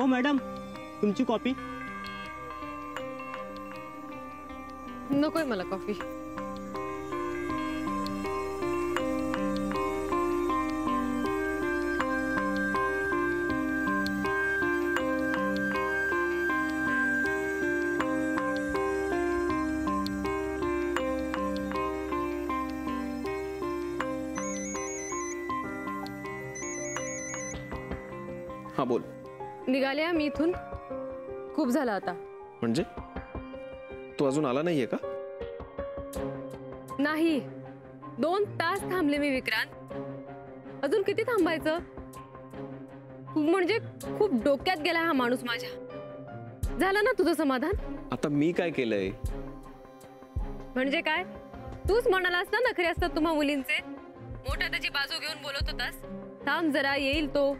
हो मॅडम. तुमची कॉपी? नकोय मला कॉफी. हा बोल. निघाले हा मी इथून. खूप झालं आता. म्हणजे? तू अजून आला नाहीये का? नाही. दोन तास थांबले मी विक्रांत. अजून किती थांबायचं? म्हणजे खूप डोक्यात गेला हा माणूस माझ्या. झालं ना तुझं समाधान? आता मी काय केलंय? म्हणजे काय? तूच म्हणालास ना नखरे असतात तुम्हा मुलींचे? मोठ्या त्याची बाजू घेऊन बोलत होतास. थांब जरा येईल तो.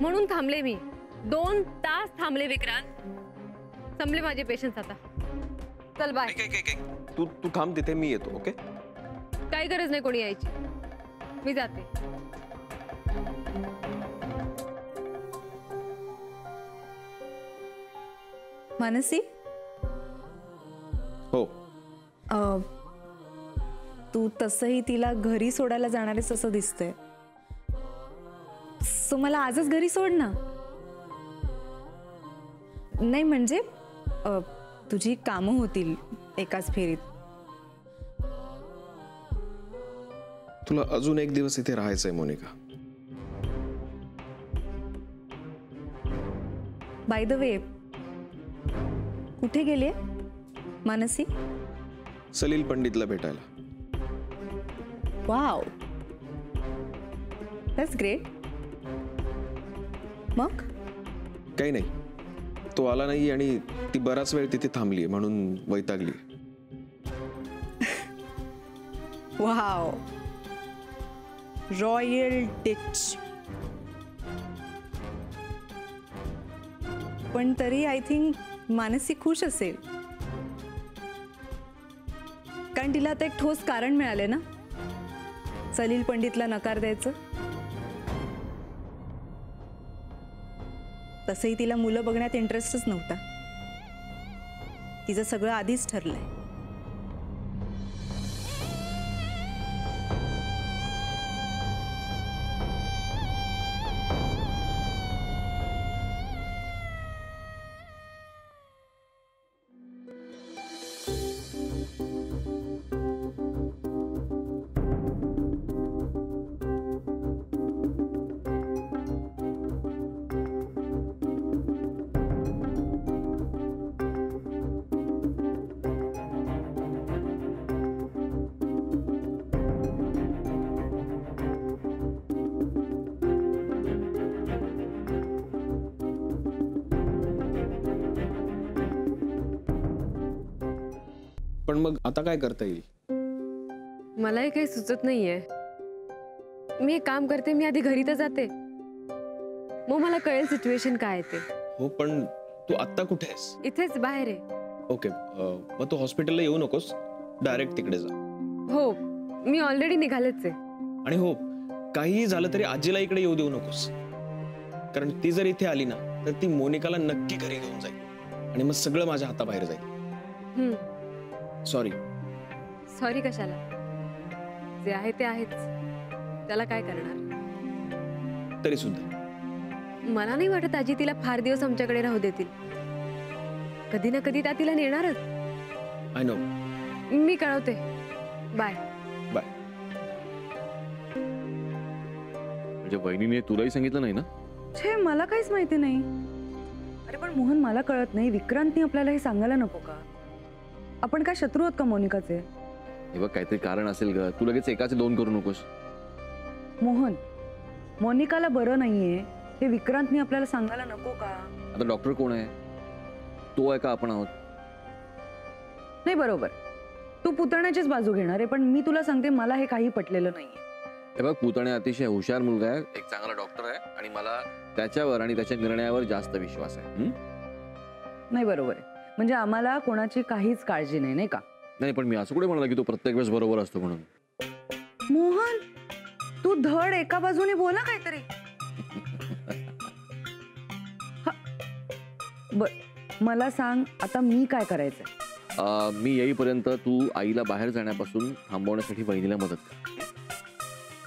म्हणून थांबले मी. दोन तास थांबले विक्रांत. संपले माझे पेशन्स आता. चल बाय तू तू थांब तिथे मी येतो ओके काही गरज नाही कोणी यायची. मी जाते. मानसी? हो. अ, तू तसंही तिला घरी सोडायला जाणार आहेस असं दिसतंय. सो मला आजच घरी सोड ना. नाही म्हणजे तुझी कामं होतील एकाच फेरीत. तुला अजून एक दिवस इथे राहायचंय मोनिका. बाय द वे कुठे गेली मानसी? सलील पंडितला भेटायला. वाव दॅट्स ग्रेट मग? काही नाही. तो आला नाही आणि ती बराच वेळ तिथे थांबली म्हणून वैतागली. वाव. Royal ditch. पण तरी आय थिंक मानसी खुश असेल. कारण तिला आता एक ठोस कारण मिळाले ना? सलील पंडितला नकार द्यायचं? तसंही तिला मुलं बघण्यात इंटरेस्टच नव्हता. तिचं सगळं आधीच ठरलंय. पण मग आता काय करता येईल? मलाही काही सुचत नाहीये. मी एक काम करते मी आधी घरी तर जाते. मग मला कळेल सिच्युएशन काय आहे ते. हो पण तू आत्ता कुठे आहेस? इथेच बाहेर आहे. ओके अं, मग तू हॉस्पिटलला येऊ नकोस. डायरेक्ट तिकडे जा. हो मी ऑलरेडी निघालेच आहे. आणि हो काहीही झालं तरी आजीला इकडे येऊ देऊ नकोस. कारण ती जर इथे आली ना तर ती मोनिकाला नक्की घरी घेऊन जाईल. आणि मग सगळं माझ्या हाताबाहेर जाईल. हम्म. सॉरी सॉरी कशाला? जे आहे ते आहेच. त्याला काय करणार? तरी सुद्धा. मला नाही वाटत आजी तिला फार दिवस आमच्याकडे राहू देतील. कधी ना कधी त्या तिला नेणारच. आय नो मी कळवते. बाय बाय म्हणजे वहिनीने तुलाही सांगितलं नाही ना? छे मला काहीच माहिती नाही. अरे पण मोहन मला कळत नाही. विक्रांतनी आपल्याला हे सांगायला नको का? आपण काय शत्रू आहोत का मोनिकाचे? हे बघ काहीतरी कारण असेल ग. तू लगेच एकाचे दोन करू नकोस. मोहन मोनिकाला बरं नाहीये. हे विक्रांतनी आपल्याला सांगायला नको का? आता डॉक्टर कोण आहे? तो आहे का आपण आहोत? नाही बरोबर. तू पुतण्याचीच बाजू घेणार आहे पण मी तुला सांगते मला हे काही पटलेलं नाहीये. हे बघ पुतणे अतिशय हुशार मुलगा आहे एक चांगला डॉक्टर आहे आणि मला त्याच्यावर आणि त्याच्या निर्णयावर जास्त विश्वास आहे हं? नाही बरोबर आहे. म्हणजे आम्हाला कोणाची काहीच काळजी नाही नाही का? नाही पण मी असं कुठे म्हणाला की तो प्रत्येक वेळेस बरोबर असतो म्हणून? मोहन तू धड एका बाजूने बोला काहीतरी. बर मला सांग आता मी काय करायचंय? अं, मी येईपर्यंत तू आईला बाहेर जाण्यापासून थांबवण्यासाठी बहिणीला मदत कर.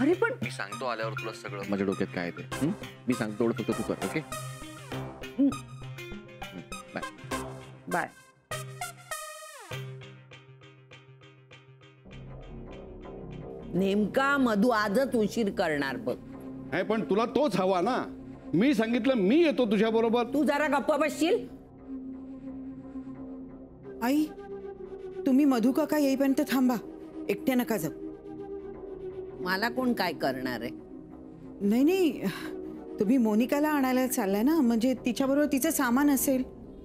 अरे पण मी सांगतो आल्यावर तुला सगळं माझ्या डोक्यात काय आहे ते. हं? मी सांगतो एवढं फक्त तू कर ओके? बाय नेमका मधू आजच उशीर करणार बघ. नाही पण तुला तोच हवा ना. मी सांगितलं मी येतो तुझ्या बरोबर तू जरा गप्प बसशील? आई तुम्ही मधु काका येईपर्यंत थांबा. एकट्या नका जाऊ. मला कोण काय करणार आहे? नाही नाही. तुम्ही मोनिकाला आणायला चाललाय ना? म्हणजे तिच्याबरोबर तिचं सामान असेल.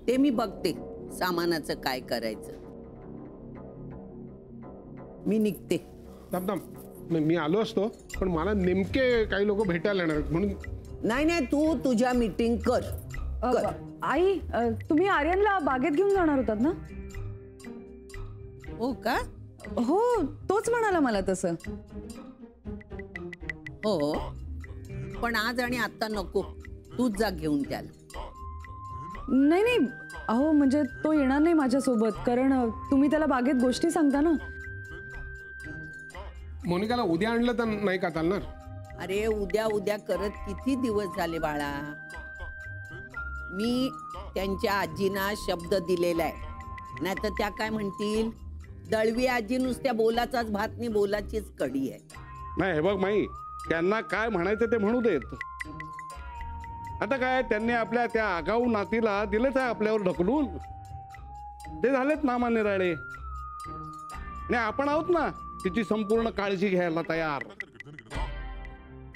ते मी बघते. सामानाचं काय करायचं? मी निघते. थांब मी आलो असतो पण मला नेमके काही लोक भेटायला येणार. म्हणून नाही नाही तू तुझ्या मीटिंग कर. आई तुम्ही आर्यनला बागेत घेऊन जाणार होतात ना? हो का? हो तोच म्हणाला मला तसं. हो. पण आज आणि आता नको. तूच जा घेऊन त्याला. नाही नाही अहो म्हणजे तो येणार नाही माझ्यासोबत कारण तुम्ही त्याला बागेत गोष्टी सांगता ना. मोनिकाला उद्या आणलं तर नाही का चालणार? अरे उद्या उद्या करत किती दिवस झाले बाळा? मी त्यांच्या आजीना शब्द दिलेला आहे. नाही तर त्या काय म्हणतील? दळवी आजी नुसत्या बोलाचाच भात नाही बोलाचीच कडी आहे. नाही हे बघ माई त्यांना काय म्हणायचं ते म्हणू देत. आता काय त्यांनी आपल्या त्या आगाऊ नातीला दिलंच आहे आपल्यावर ढकलून? ते झालेत नामा निराळे नाही आपण आहोत ना तिची संपूर्ण काळजी घ्यायला तयार.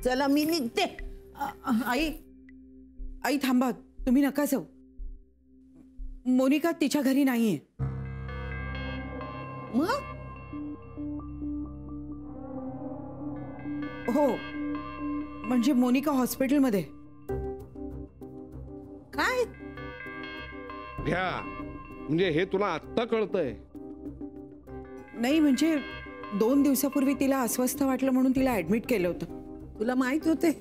चला मी निघते. आई आई थांबा तुम्ही नका जाऊ. मोनिका तिच्या घरी नाहीये. मग? हो. म्हणजे मोनिका हॉस्पिटलमध्ये. काय? घ्या. म्हणजे हे तुला आत्ता कळतंय. नाही म्हणजे दोन दिवसापूर्वी तिला अस्वस्थ वाटलं म्हणून तिला ऍडमिट केलं होतं. तुला माहीत होते?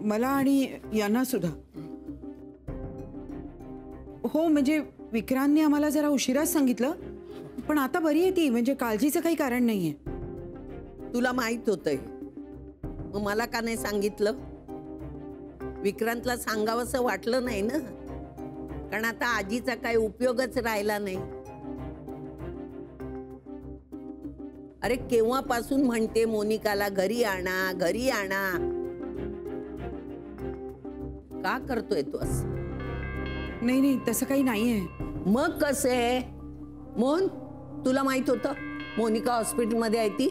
मला आणि यांना सुद्धा. हो म्हणजे विक्रांतने आम्हाला जरा उशिराच सांगितलं. पण आता बरी आहे ती म्हणजे काळजीचं काही कारण नाहीये. तुला माहीत होतंय. मग मला का नाही सांगितलं? विक्रांतला सांगावंसं वाटलं नाही ना? कारण आता आजीचा काही उपयोगच राहिला नाही. अरे केव्हापासून म्हणते मोनिकाला घरी आणा घरी आणा. का करतोय तू असं? नाही नाही तसं काही नाहीये. मग कसं आहे? मोहन तुला माहीत होतं मोनिका हॉस्पिटलमध्ये आहे ती?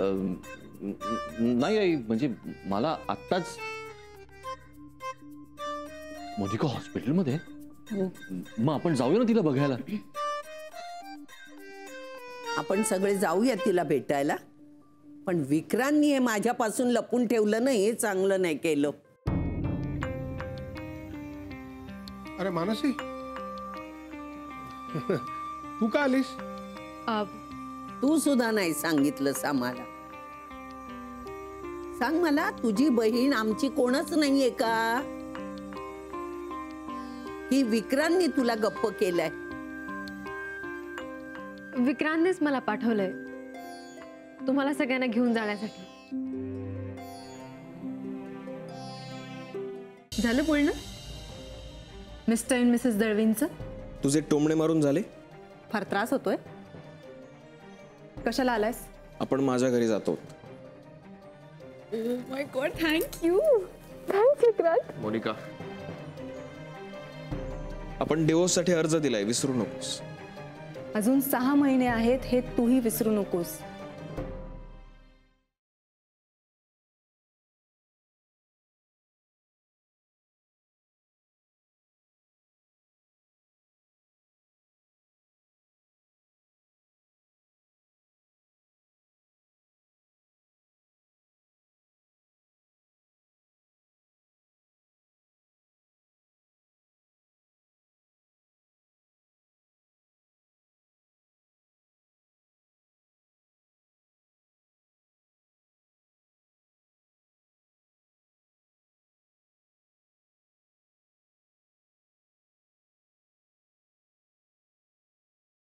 अं, न- न- नाही आई म्हणजे मला आत्ताच मोनिका हॉस्पिटलमध्ये? मग आपण जाऊया ना तिला बघायला? आपण सगळे जाऊया तिला भेटायला. पण विक्रांतनी हे माझ्यापासून लपून ठेवलं नाही हे चांगलं नाही केलं. अरे मानसी. तू का आलीस? तू सुद्धा नाही सांगितलंस आम्हाला. सांग मला तुझी बहीण आमची कोणच नाहीये का? ही विक्रांतनी तुला गप्प केलाय? विक्रांतनेच मला पाठवलंय. तुम्हाला सगळ्यांना घेऊन जाण्यासाठी. झालं बोलणं? मिस्टर अँड मिसेस दळवींचं? तुझे टोमणे मारून झाले? फार त्रास होतोय. कशाला आलायस? आपण माझ्या घरी जातो. My god thank you thanks Vikrant. Monika. आपण डिवोर्ससाठी अर्ज दिलाय विसरू नकोस. अजून सहा महिने आहेत हे तूही विसरू नकोस.